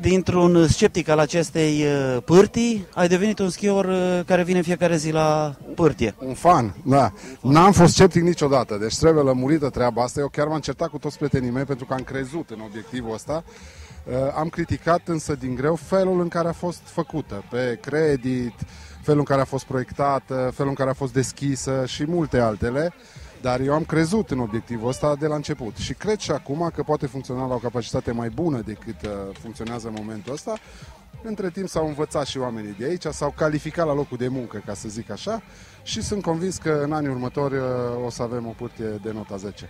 dintr-un sceptic al acestei uh, pârtii, ai devenit un schior uh, care vine fiecare zi la pârtie. Un fan, da. N-am fost sceptic niciodată, deci trebuie lămurită treaba asta. Eu chiar m-am certat cu toți prietenii mei pentru că am crezut în obiectivul ăsta. Uh, am criticat însă din greu felul în care a fost făcută, pe credit, felul în care a fost proiectată, felul în care a fost deschisă și multe altele. Dar eu am crezut în obiectivul ăsta de la început și cred și acum că poate funcționa la o capacitate mai bună decât uh, funcționează în momentul ăsta. Între timp s-au învățat și oamenii de aici, s-au calificat la locul de muncă, ca să zic așa, și sunt convins că în anii următori uh, o să avem o pârtie de nota 10.